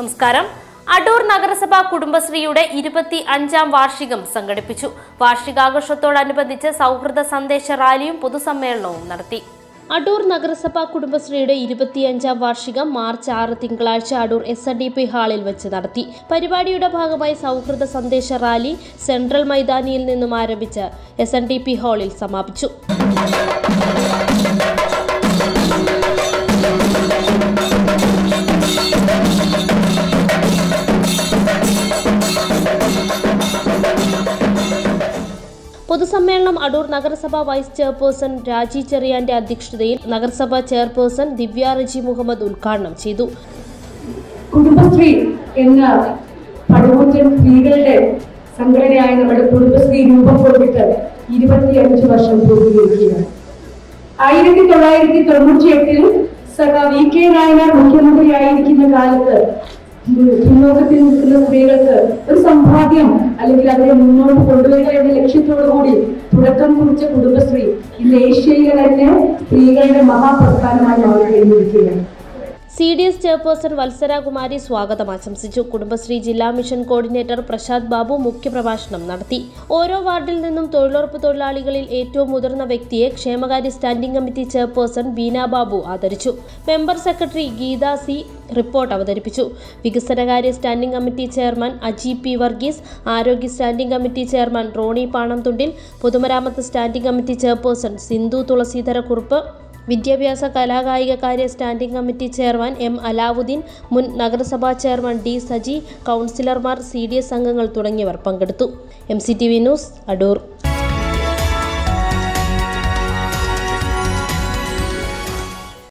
നമസ്കാരം. അടൂർ നഗരസഭ കുടുംബശ്രീയുടെ ഇരുപത്തി അഞ്ചാം വാർഷികം സംഘടിപ്പിച്ചു. വാർഷികാഘോഷത്തോടനുബന്ധിച്ച് സൗഹൃദ സന്ദേശ റാലിയും പൊതുസമ്മേളനവും നടത്തി. അടൂർ നഗരസഭ കുടുംബശ്രീയുടെ ഇരുപത്തിയഞ്ചാം വാർഷികം മാർച്ച് ആറ് തിങ്കളാഴ്ച Adoor S N D P ഹാളിൽ വെച്ച് നടത്തി. പരിപാടിയുടെ ഭാഗമായി സൗഹൃദ സന്ദേശ റാലി സെൻട്രൽ മൈതാനിയിൽ നിന്നും ആരംഭിച്ച് എസ് എൻ ഡി പി ഹാളിൽ സമാപിച്ചു. പൊതുസമ്മേളനം അടൂർ നഗരസഭ വൈസ് ചെയർപേഴ്സൺ രാജി ചെറിയാന്റെ അധ്യക്ഷതയിൽ നഗരസഭ ചെയർപേഴ്സൺ ദിവ്യ റജി മുഹമ്മദ് ഉദ്ഘാടനം ചെയ്തു. കുടുംബശ്രീ എന്ന പടുകൂറ്റൻ സ്ത്രീകളുടെ സംഘടനയായ നമ്മുടെ കുടുംബശ്രീ രൂപം കൊണ്ടിട്ട് ഇരുപത്തിയഞ്ച് വർഷം പൂർത്തീകരിക്കുകയാണ്. ആയിരത്തി തൊള്ളായിരത്തി തൊണ്ണൂറ്റി എട്ടിൽ സഖ വി കെ നായനാർ മുഖ്യമന്ത്രിയായിരിക്കുന്ന കാലത്ത് പിന്നോക്കത്തിൽ നിൽക്കുന്ന സ്ത്രീകൾക്ക് ഒരു സമ്പാദ്യം അല്ലെങ്കിൽ അവരെ മുന്നോട്ട് കൊണ്ടുവരിക എന്ന ലക്ഷ്യത്തോടു കൂടി തുടക്കം കുറിച്ച കുടുംബശ്രീ ഇന്ന് ഏഷ്യയിലെ തന്നെ സ്ത്രീകളുടെ മഹാപ്രസ്ഥാനമായി മാറി കഴിഞ്ഞിരിക്കുകയാണ് C D S chairperson Valsarakumari സ്വാഗതം ആശംസിച്ചു. കുടുംബശ്രീ ജില്ലാ മിഷൻ കോർഡിനേറ്റർ പ്രശാന്ത് ബാബു മുഖ്യപ്രഭാഷണം നടത്തി. ഓരോ വാർഡിൽ നിന്നും തൊഴിലുറപ്പ് തൊഴിലാളികളിൽ ഏറ്റവും മുതിർന്ന വ്യക്തിയെ ക്ഷേമകാര്യ standing committee chairperson Beena Babu ആദരിച്ചു. Member secretary Geetha C report അവതരിപ്പിച്ചു. വികസനകാര്യ standing committee chairman Aji P Varghese ആരോഗ്യ standing committee chairman Roni Panamthundil പൊതുമരാമത്ത് standing committee chairperson Sindhu Thulaseedharakurup വിദ്യാഭ്യാസ കലാകായിക കാര്യ standing committee chairman M Alavudeen മുൻ നഗരസഭാ ചെയർമാൻ ഡി സജി കൗൺസിലർമാർ സി ഡി എസ് അംഗങ്ങൾ തുടങ്ങിയവർ പങ്കെടുത്തു. M C T V news Adoor.